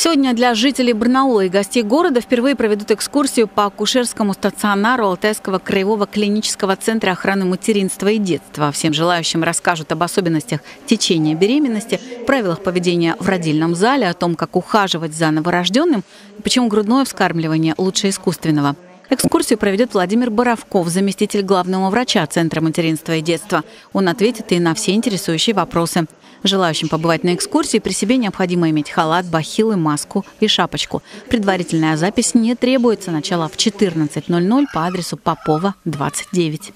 Сегодня для жителей Барнаула и гостей города впервые проведут экскурсию по акушерскому стационару Алтайского краевого клинического центра охраны материнства и детства. Всем желающим расскажут об особенностях течения беременности, правилах поведения в родильном зале, о том, как ухаживать за новорожденным и почему грудное вскармливание лучше искусственного. Экскурсию проведет Владимир Боровков, заместитель главного врача Центра материнства и детства. Он ответит и на все интересующие вопросы. Желающим побывать на экскурсии при себе необходимо иметь халат, бахилы, маску и шапочку. Предварительная запись не требуется. Начало в 14.00 по адресу Попова, 29.